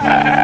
Ah!